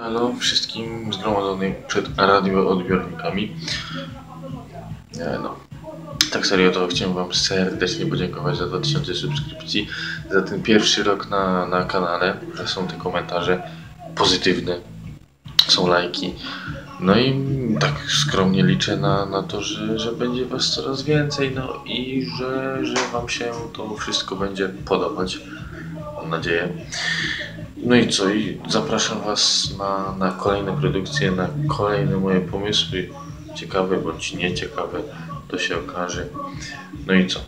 Halo wszystkim zgromadzonym przed radioodbiornikami. No, tak serio to chciałem Wam serdecznie podziękować za 2000 subskrypcji, za ten pierwszy rok na, na kanale, że są te komentarze pozytywne, są lajki. No i tak skromnie liczę na, na to, że, że będzie Was coraz więcej, no i że, że Wam się to wszystko będzie podobać. Mam nadzieję. No i co? I zapraszam Was na, na kolejne produkcje, na kolejne moje pomysły. Ciekawe bądź nieciekawe, to się okaże. No i co?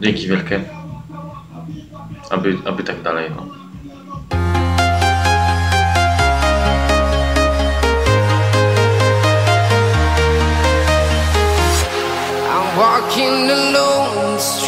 Dzięki wielkie. Aby, aby tak dalej, no. Walking alone,